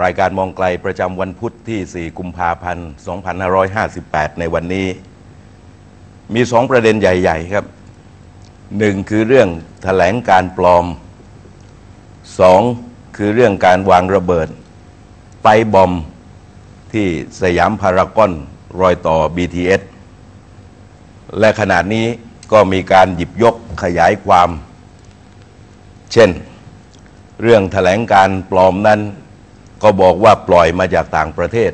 รายการมองไกลประจำวันพุทธที่ 4 กุมภาพันธ์ 2558 ในวันนี้ มีสองประเด็นใหญ่ ๆ ครับหนึ่งคือเรื่องแถลงการปลอมสองคือเรื่องการวางระเบิด ไปบอมที่สยามพารากอนรอยต่อ BTS และขณะนี้ก็มีการหยิบยกขยายความ เช่น เรื่องแถลงการปลอมนั้น ก็บอกว่าปล่อยมาจากต่างประเทศ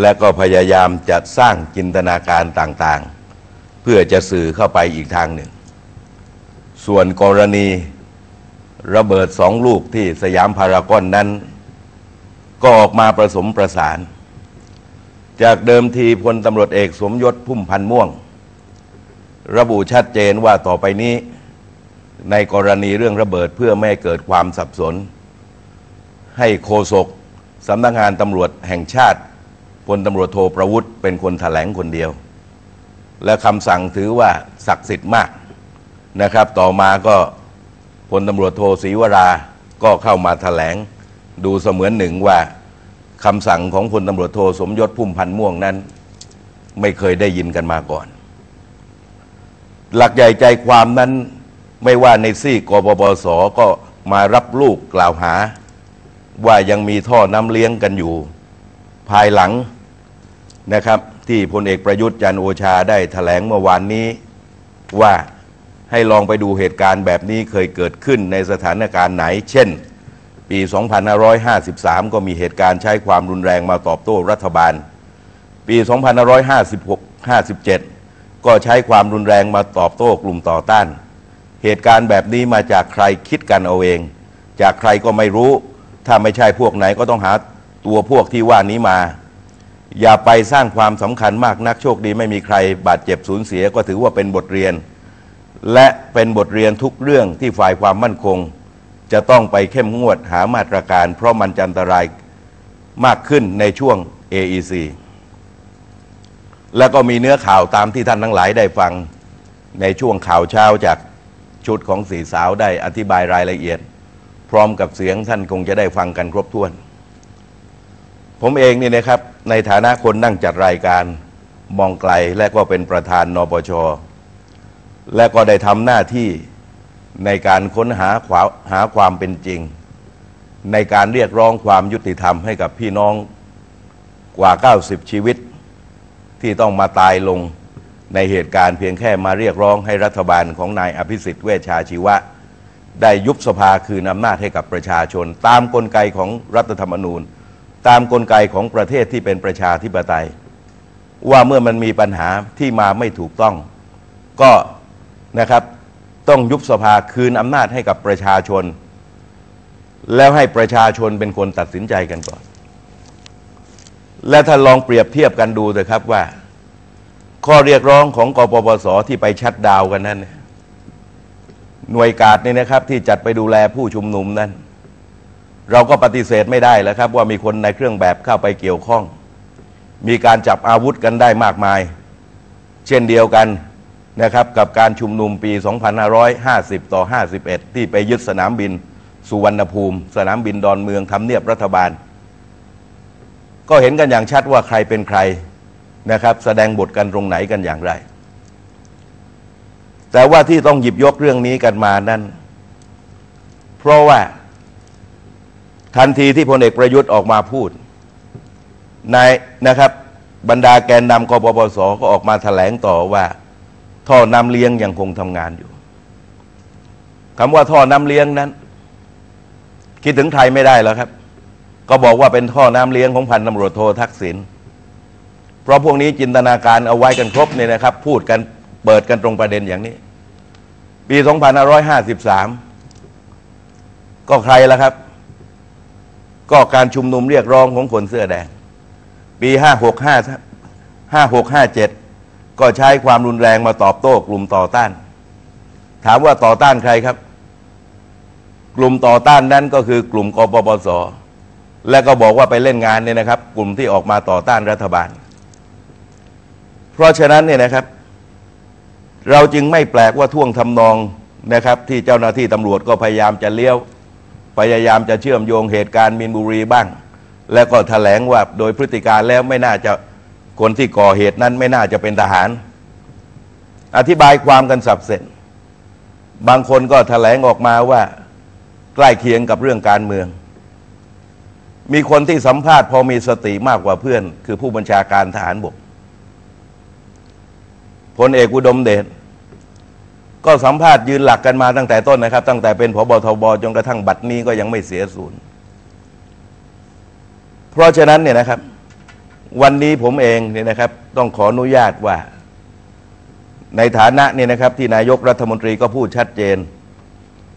และก็พยายามจะสร้างจินตนาการต่างๆ เพื่อจะสื่อเข้าไปอีกทางหนึ่ง ส่วนกรณีระเบิดสองลูกที่สยามพารากอนนั้น ก็ออกมาประสมประสาน จากเดิมทีพลตำรวจเอกสมยศพุ่มพันม่วง ระบุชัดเจนว่าต่อไปนี้ในกรณีเรื่องระเบิดเพื่อไม่ให้เกิดความสับสน ให้โฆษกสำนักงานตำรวจแห่งชาติพลตำรวจโทประวุฒิเป็นคนแถลงคนเดียว และคำสั่งถือว่าศักดิ์สิทธิ์มากนะครับ ต่อมาก็พลตำรวจโทศรีวราก็เข้ามาแถลงดูเสมือนหนึ่งว่าคำสั่งของพลตำรวจโทสมยศพุ่มพันธ์ม่วงนั้น ไม่เคยได้ยินกันมาก่อน หลักใหญ่ใจความนั้นไม่ว่าในซี่กปปสก็มารับลูกกล่าวหา ว่ายังมีท่อน้ำเลี้ยงกันอยู่ ภายหลังนะครับ ที่พลเอกประยุทธ์จันโอชาได้ถแถลงเมื่อวานนี้ว่าให้ลองไปดูเหตุการณ์แบบนี้เคยเกิดขึ้นในสถานการณ์ไหน เช่น ปี 2553 ก็มีเหตุการณ์ใช้ความรุนแรงมาตอบโต้รัฐบาล ปี 2556 57 ก็ใช้ความรุนแรงมาตอบโต้กลุ่มต่อต้าน เหตุการณ์แบบนี้มาจากใครคิดกันเอาเอง จากใครก็ไม่รู้ ถ้าไม่ใช่พวกไหนก็ต้องหาตัวพวกที่ว่านี้มา อย่าไปสร้างความสำคัญมากนักโชคดีไม่มีใครบาดเจ็บสูญเสียก็ถือว่าเป็นบทเรียน และเป็นบทเรียนทุกเรื่องที่ฝ่ายความมั่นคง จะต้องไปเข้มงวดหามาตรการ เพราะมันจันตรายมากขึ้นในช่วง AEC แล้วก็มีเนื้อข่าวตามที่ท่านทั้งหลายได้ฟังในช่วงข่าวเช้าจากชุดของสีสาวได้อธิบายรายละเอียด พร้อมกับเสียงท่านคงจะได้ฟังกันครบถ้วน ผมเองนี่นะครับในฐานะคนนั่งจัดรายการมองไกลและก็เป็นประธานนปช และก็ได้ทำหน้าที่ในการค้นหาหาความเป็นจริง ในการเรียกร้องความยุติธรรมให้กับพี่น้องกว่า 90 ชีวิต ที่ต้องมาตายลงในเหตุการณ์เพียงแค่มาเรียกร้องให้รัฐบาลของนายอภิสิทธิ์เวชชาชีวะ ได้ยุบสภาคืนอำนาจให้กับประชาชน ตามกลไกของรัฐธรรมนูญ ตามกลไกของประเทศที่เป็นประชาธิปไตย ว่าเมื่อมันมีปัญหาที่มาไม่ถูกต้อง ก็นะครับต้องยุบสภาคืนอำนาจให้กับประชาชน แล้วให้ประชาชนเป็นคนตัดสินใจกันก่อน และถ้าลองเปรียบเทียบกันดูเลยครับว่า ข้อเรียกร้องของกปปสที่ไปชัดดาวกันนั้น หน่วยกาดนี่นะครับที่จัดไปดูแลผู้ชุมนุมนั้น เราก็ปฏิเสธไม่ได้แล้วครับ ว่ามีคนในเครื่องแบบเข้าไปเกี่ยวข้อง มีการจับอาวุธกันได้มากมาย เช่นเดียวกันนะครับกับการชุมนุมปี 2550 ต่อ 51 ที่ไปยึดสนามบินสุวรรณภูมิ สนามบินดอนเมืองทำเนียบรัฐบาล ก็เห็นกันอย่างชัดว่าใครเป็นใครนะครับ แสดงบทกันตรงไหนกันอย่างไร แต่ว่าที่ต้องหยิบยกเรื่องนี้กันมานั้น เพราะว่าทันทีที่พลเอกประยุทธ์ออกมาพูดนายนะครับ บรรดาแกนนำกปปสก็ออกมาถแถลงต่อว่า ท่อน้ำเลี้ยงยังคงทำงานอยู่คำว่าท่อน้ำเลี้ยงนั้น คิดถึงไทยไม่ได้แล้วครับ ก็บอกว่าเป็นท่อน้ำเลี้ยงของพันตำรวจโททักษิณเพราะพวกนี้จินตนาการเอาไว้กันครบเนี่ยนะครับ พูดกัน เปิดกันตรงประเด็นอย่างนี้ ปี 2553 ก็ใครล่ะครับ ก็การชุมนุมเรียกร้องของคนเสื้อแดง ปี 565 5657 ก็ใช้ความรุนแรงมาตอบโต้กลุ่มต่อต้าน ถามว่าต่อต้านใครครับ กลุ่มต่อต้านนั้นก็คือกลุ่มกปปสและก็บอกว่าไปเล่นงานเนี่ยนะครับ กลุ่มที่ออกมาต่อต้านรัฐบาล เพราะฉะนั้นเนี่ยนะครับ เราจึงไม่แปลกว่าท่วงทำนองนะครับ ที่เจ้าหน้าที่ตำรวจก็พยายามจะเลี้ยว พยายามจะเชื่อมโยงเหตุการณ์มินบุรีบ้าง แล้วก็แถลงว่าโดยพฤติการแล้วไม่น่าจะคนที่ก่อเหตุนั้นไม่น่าจะเป็นทหาร อธิบายความกันสับเสร็จบางคนก็แถลงออกมาว่าใกล้เคียงกับเรื่องการเมือง มีคนที่สัมภาษณ์พอมีสติมากกว่าเพื่อน คือผู้บัญชาการทหารบก พลเอกอุดมเดชก็สัมภาษณ์ยืนหลักกันมาตั้งแต่ต้นนะครับ ตั้งแต่เป็นพบทบจนกระทั่งบัดนี้ก็ยังไม่เสียศูนย์ เพราะฉะนั้นเนี่ยนะครับ วันนี้ผมเองเนี่ยนะครับ ต้องขออนุญาตว่า ในฐานะเนี่ยนะครับ ที่นายกรัฐมนตรีก็พูดชัดเจน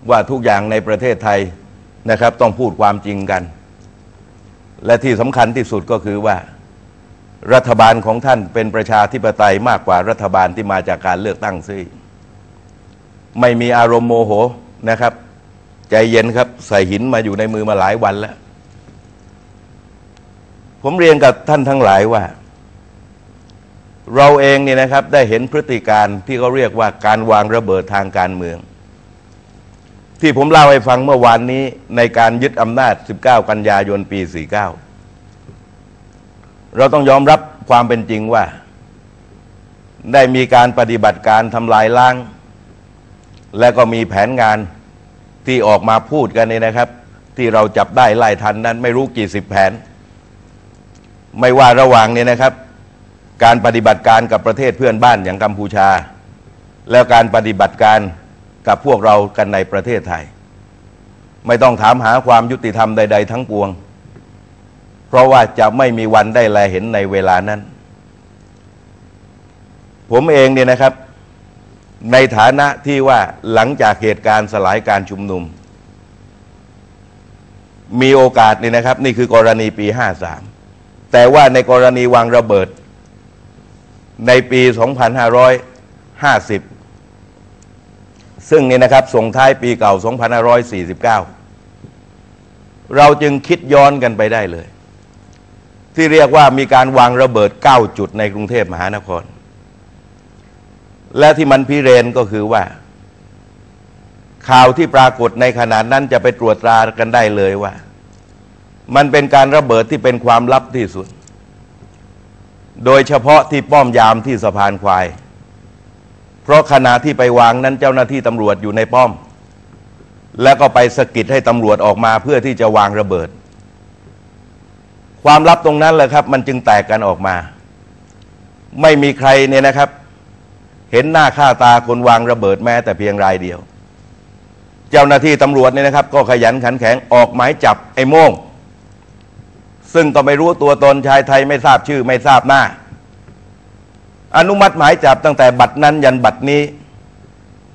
ว่าทุกอย่างในประเทศไทยนะครับ ต้องพูดความจริงกัน และที่สำคัญที่สุดก็คือว่า รัฐบาลของท่านเป็นประชาธิปไตยมากกว่ารัฐบาลที่มาจากการเลือกตั้งซิไม่มีอารมณ์โมโหนะครับ ใจเย็นครับ ใส่หินมาอยู่ในมือมาหลายวันแล้ว ผมเรียนกับท่านทั้งหลายว่า เราเองเนี่ยนะครับ ได้เห็นพฤติการที่เขาเรียกว่าการวางระเบิดทางการเมือง ที่ผมเล่าให้ฟังเมื่อวานนี้ในการยึดอำนาจ 19 กันยายนปี 49 เราต้องยอมรับความเป็นจริงว่า ได้มีการปฏิบัติการทำลายล้าง และก็มีแผนงานที่ออกมาพูดกันนี่นะครับ ที่เราจับได้ไล่ทันนั้นไม่รู้กี่สิบแผน ไม่ว่าระหว่างนี้นะครับ การปฏิบัติการกับประเทศเพื่อนบ้านอย่างกัมพูชา แล้วการปฏิบัติการกับพวกเรากันในประเทศไทย ไม่ต้องถามหาความยุติธรรมใด ๆ ทั้งปวง ราะว่าจะไม่มีวันได้แลเห็นในเวลานั้น ผมเองเนี่ยนะครับ ในฐานะที่ว่าหลังจากเหตุการณ์สลายการชุมนุม มีโอกาสนี่นะครับ นี่คือกรณีปี 53 แต่ว่าในกรณีวางระเบิด ในปี 2550ซึ่งนี่นะครับส่งท้ายปีเก่า 2549 เราจึงคิดย้อนกันไปได้เลย ที่เรียกว่ามีการวางระเบิด 9 จุดในกรุงเทพมหานคร และที่มันพิเรนก็คือว่า ข่าวที่ปรากฏในขณะนั้นจะไปตรวจตรากันได้เลยว่า มันเป็นการระเบิดที่เป็นความลับที่สุด โดยเฉพาะที่ป้อมยามที่สะพานควาย เพราะขณะที่ไปวางนั้นเจ้าหน้าที่ตำรวจอยู่ในป้อม แล้วก็ไปสกิดให้ตำรวจออกมาเพื่อที่จะวางระเบิด ความลับตรงนั้นแหละครับ มันจึงแตกกันออกมา ไม่มีใครเนี่ยนะครับ เห็นหน้าค่าตาคนวางระเบิดแม้แต่เพียงรายเดียว เจ้าหน้าที่ตำรวจเนี่ยนะครับ ก็ขยันขันแข็งออกหมายจับไอ้โม่ง ซึ่งก็ไม่รู้ตัวตนชายไทยไม่ทราบชื่อไม่ทราบหน้า อนุมัติหมายจับตั้งแต่บัตรนั้นยันบัตรนี้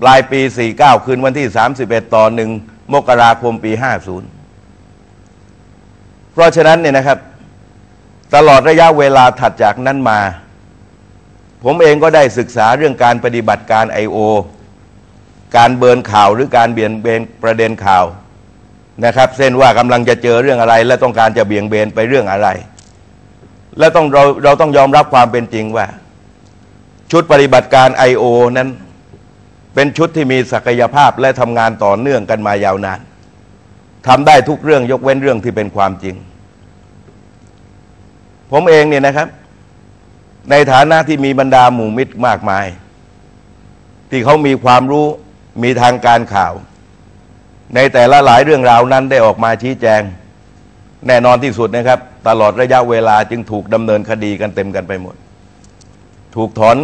ปลายปี 49 คืนวันที่ 31 ต่อหนึ่งมกราคมปี 50 เพราะฉะนั้นเนี่ยนะครับ ตลอดระยะเวลาถัดจากนั้นมา ผมเองก็ได้ศึกษาเรื่องการปฏิบัติการ I.O. การเบินข่าวหรือการเบี่ยงเบนประเด็นข่าวนะครับ เส้นว่ากำลังจะเจอเรื่องอะไร และต้องการจะเบี่ยงเบนไปเรื่องอะไร และต้องเราเราต้องยอมรับความเป็นจริงว่า ชุดปฏิบัติการ I.O. นั้น เป็นชุดที่มีศักยภาพและทำงานต่อเนื่องกันมายาวนานทำได้ทุกเรื่องยกเว้นเรื่องที่เป็นความจริง ผมเองเนี่ยนะครับ ในฐานะที่มีบรรดาหมู่มิตรมากมาย ที่เขามีความรู้มีทางการข่าว ในแต่ละหลายเรื่องราวนั้นได้ออกมาชี้แจง แน่นอนที่สุดนะครับ ตลอดระยะเวลาจึงถูกดำเนินคดีกันเต็มกันไปหมด ถูกถอน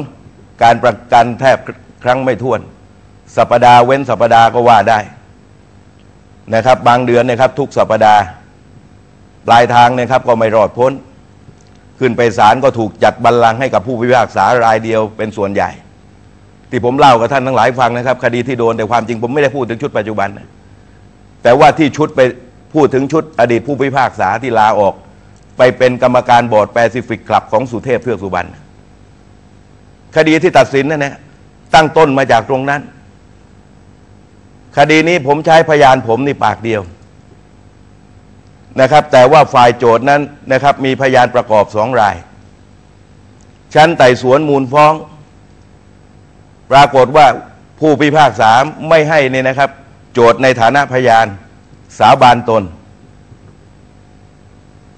การประกันแทบครั้งไม่ถ้วน สัปดาห์เว้นสัปดาห์ก็ว่าได้นะครับ บางเดือนนะครับ ทุกสัปดาห์ปลายทางนะครับก็ไม่รอดพ้น ขึ้นไปศาลก็ถูกจัดบัลลังก์ให้กับผู้พิพากษารายเดียวเป็นส่วนใหญ่ ที่ผมเล่ากับท่านทั้งหลายฟังนะครับ คดีที่โดนแต่ความจริงผมไม่ได้พูดถึงชุดปัจจุบันนะแต่ว่าที่ชุดไปพูดถึงชุดอดีตผู้พิพากษาที่ลาออก ไปเป็นกรรมการบอร์ดแปซิฟิกคลับของสุเทพเทือกสุบรรณคดีที่ตัดสินนั่นนะตั้งต้นมาจากตรงนั้น คดีนี้ผมใช้พยานผมนี่ปากเดียว นะครับ แต่ว่าฝ่ายโจทย์นั้นนะครับ มีพยานประกอบสองราย ชั้นไต่สวนมูลฟ้อง ปรากฏว่าผู้พิพากษาไม่ให้นี่นะครับ โจทย์ในฐานะพยานสาบานตน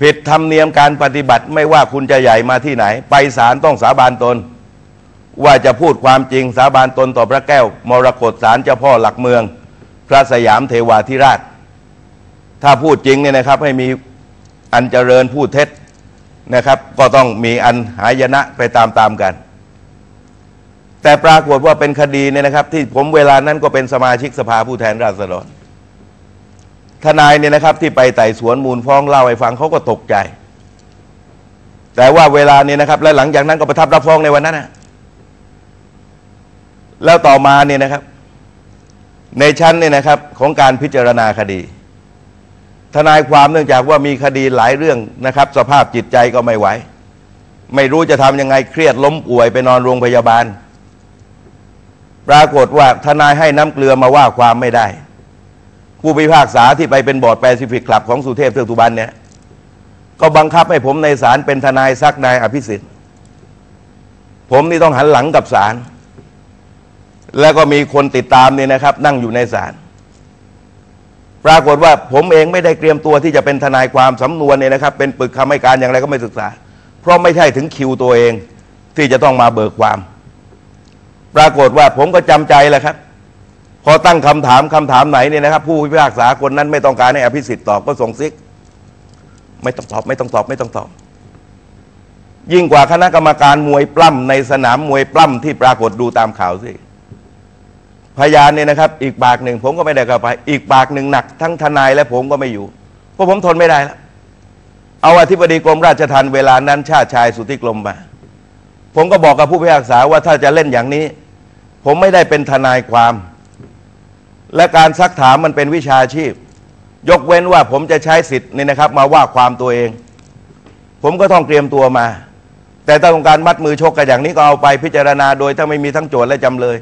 ผิดธรรมเนียมการปฏิบัติไม่ว่าคุณจะใหญ่มาที่ไหน ไปศาลต้องสาบานตน ว่าจะพูดความจริงสาบานตนต่อพระแก้ว มรกตศาลเจ้าพ่อหลักเมือง พระสยามเทวาธิราช ถ้าพูดจริงเนี่ยนะครับให้มีอันเจริญพูดเท็จนะครับ ก็ต้องมีอันหายนะไปตามๆกัน แต่ปรากฏว่าเป็นคดีเนี่ยนะครับ ที่ผมเวลานั้นก็เป็นสมาชิกสภาผู้แทนราษฎรทนายเนี่ยนะครับ ที่ไปไต่สวนมูลฟ้องเล่าให้ฟังเขาก็ตกใจ แต่ว่าเวลาเนี่ยนะครับ และหลังจากนั้นก็ประทับรับฟ้องในวันนั้นนะแล้วต่อมาเนี่ยนะครับ ในชั้นเนี่ยนะครับ ของการพิจารณาคดี ทนายความเนื่องจากว่ามีคดีหลายเรื่องนะครับ สภาพจิตใจก็ไม่ไหว ไม่รู้จะทำยังไงเครียดล้มป่วยไปนอนโรงพยาบาล ปรากฏว่าทนายให้น้ำเกลือมาว่าความไม่ได้ ผู้พิพากษาที่ไปเป็นบอร์ดแปซิฟิกคลับของสุเทพเทือกสุบรรณเนี่ยก็บังคับให้ผมในศาลเป็นทนายซักนายอภิสิทธิ์ผมนี่ต้องหันหลังกับศาลแล้วก็มีคนติดตามเนี่ยนะครับ นั่งอยู่ในศาล ปรากฏว่าผมเองไม่ได้เตรียมตัวที่จะเป็นทนายความสำนวนเนี่ยนะครับ เป็นปึกคำให้การอย่างไรก็ไม่ศึกษา เพราะไม่ใช่ถึงคิวตัวเองที่จะต้องมาเบิกความ ปรากฏว่าผมก็จำใจแหละครับ พอตั้งคำถามคำถามไหนเนี่ยนะครับ ผู้พิพากษาคนนั้นไม่ต้องการให้อภิสิทธิ์ตอบก็ส่งซิก ไม่ต้องตอบ ไม่ต้องตอบ ไม่ต้องตอบ ยิ่งกว่าคณะกรรมการมวยปล้ำในสนามมวยปล้ำที่ปรากฏดูตามข่าวสิ พยานเนี่ยนะครับ อีกปากหนึ่งผมก็ไม่ได้เข้าไป อีกปากหนึ่งหนัก ทั้งทนายและผมก็ไม่อยู่เพราะผมทนไม่ได้แล้วเอาอธิบดีกรมราชทัณฑ์เวลานั้นชาติชายสุธิกรมมา ผมก็บอกกับผู้พิพากษาว่าถ้าจะเล่นอย่างนี้ ผมไม่ได้เป็นทนายความ และการซักถามมันเป็นวิชาชีพ ยกเว้นว่าผมจะใช้สิทธิ์นี่นะครับ มาว่าความตัวเอง ผมก็ต้องเตรียมตัวมา แต่ถ้าต้องการมัดมือชกกันอย่างนี้ก็เอาไปพิจารณาโดยถ้าไม่มีทั้งโจทย์และจำเลย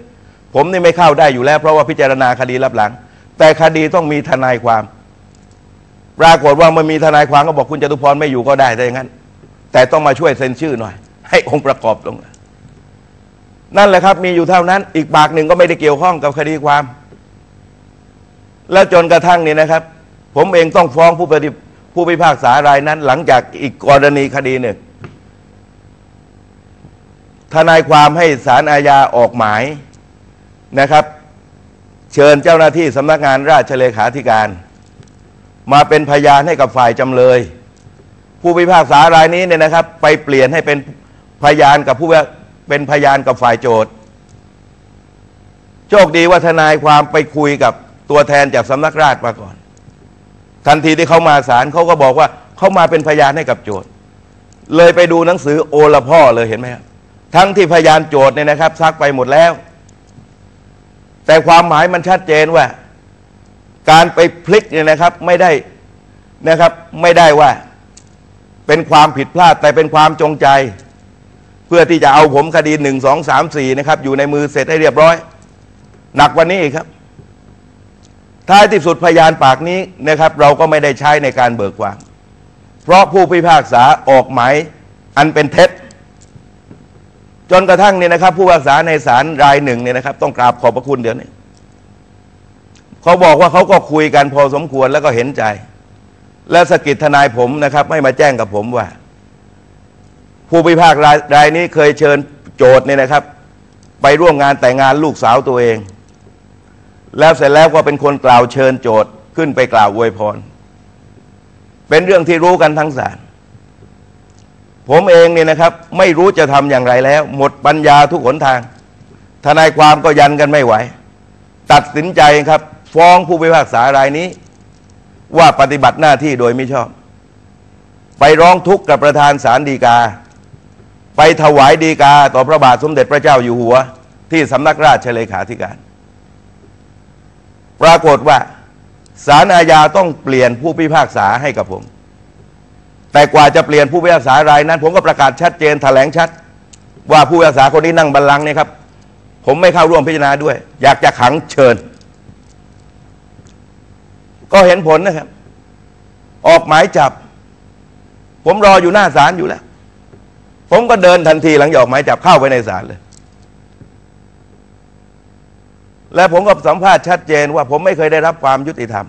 ผมนี่ไม่เข้าได้อยู่แล้ว เพราะว่าพิจารณาคดีรับหลัง แต่คดีต้องมีทนายความ ปรากฏว่ามันมีทนายความก็บอกคุณจตุพรไม่อยู่ก็ได้แต่อย่างนั้น แต่ต้องมาช่วยเซ็นชื่อหน่อย ให้องค์ประกอบตรงนั้นนั่นแหละครับ มีอยู่เท่านั้น อีกปากหนึ่งก็ไม่ได้เกี่ยวข้องกับคดีความ แล้วจนกระทั่งนี่นะครับ ผมเองต้องฟ้องผู้ปฏิผู้พิพากษารายนั้น หลังจากอีกกรณีคดีหนึ่งทนายความให้สารอาญาออกหมาย นะครับ เชิญเจ้าหน้าที่สำนักงานราชเลขาธิการ มาเป็นพยานให้กับฝ่ายจำเลย ผู้พิพากษารายนี้เนี่ยนะครับ ไปเปลี่ยนให้เป็นพยานกับผู้เป็นพยานกับฝ่ายโจทย์โชคดีว่าทนายความไปคุยกับตัวแทนจากสำนักราชมาก่อน ทันทีที่เขามาศาลเขาก็บอกว่าเขามาเป็นพยานให้กับโจทย์ เลยไปดูหนังสือโอละพ่อเลยเห็นไหมครับทั้งที่พยานโจทย์เนี่ยนะครับ ซักไปหมดแล้ว แต่ความหมายมันชัดเจนว่า การไปพลิกเนี่ยนะครับไม่ได้นะครับไม่ได้ว่า เป็นความผิดพลาดแต่เป็นความจงใจ เพื่อที่จะเอาผมคดีหนึ่งสองสามสี่นะครับ อยู่ในมือเสร็จให้เรียบร้อย หนักกวันนี้อีกครับ ท้ายที่สุดพยานปากนี้นะครับ เราก็ไม่ได้ใช้ในการเบิกความ เพราะผู้พิพากษาออกหมายอันเป็นเท็จ จนกระทั่งเนี่ยนะครับ ผู้พิพากษาในศาลรายหนึ่งเนี่ยนะครับ ต้องกราบขอบพระคุณเดี๋ยวนี้เขาบอกว่าเขาก็คุยกันพอสมควรแล้วก็เห็นใจ และสกิดทนายผมนะครับ ไม่มาแจ้งกับผมว่า ผู้พิพากษารายนี้เคยเชิญโจทย์เนี่ยนะครับ ไปร่วมงานแต่งงานลูกสาวตัวเอง แล้วเสร็จแล้วก็เป็นคนกล่าวเชิญโจทย์ขึ้นไปกล่าวอวยพร เป็นเรื่องที่รู้กันทั้งศาล ผมเองเนี่ยนะครับ ไม่รู้จะทำอย่างไรแล้ว หมดปัญญาทุกหนทาง ทนายความก็ยันกันไม่ไหว ตัดสินใจครับ ฟ้องผู้พิพากษารายนี้ ว่าปฏิบัติหน้าที่โดยไม่ชอบ ไปร้องทุกข์กับประธานศาลฎีกา ไปถวายฎีกา ต่อพระบาทสมเด็จพระเจ้าอยู่หัว ที่สำนักราชเลขาธิการ ปรากฏว่าศาลอาญาต้องเปลี่ยนผู้พิพากษาให้กับผม แต่กว่าจะเปลี่ยนผู้พิพากษารายนั้น ผมก็ประกาศชัดเจนแถลงชัด ว่าผู้พิพากษาคนนี้นั่งบัลลังก์เนี่ยครับ ผมไม่เข้าร่วมพิจารณาด้วย อยากจะขังเชิญ ก็เห็นผลนะครับ ออกหมายจับ ผมรออยู่หน้าศาลอยู่แล้ว ผมก็เดินทันทีหลังจากออกหมายจับเข้าไปในศาลเลย และผมก็สัมภาษณ์ชัดเจนว่าผมไม่เคยได้รับความยุติธรรม